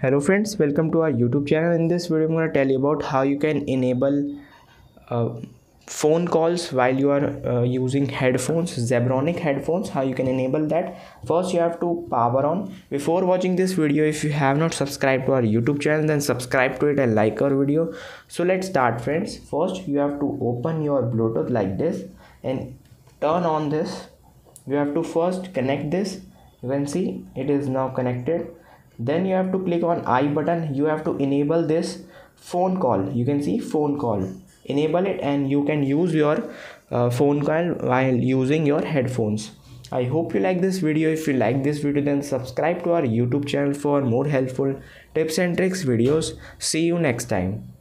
hello friends welcome to our youtube channel. In this video i'm going to tell you about how you can enable uh, phone calls while you are uh, using headphones zebronic headphones how you can enable that. First you have to power on. Before watching this video if you have not subscribed to our youtube channel then subscribe to it and like our video. So let's start friends. First you have to open your bluetooth like this and turn on this. You have to first connect this. You can see it is now connected then you have to click on i button. You have to enable this phone call. You can see phone call. Enable it and you can use your uh, phone call while using your headphones. I hope you like this video. If you like this video then subscribe to our youtube channel for more helpful tips and tricks videos. See you next time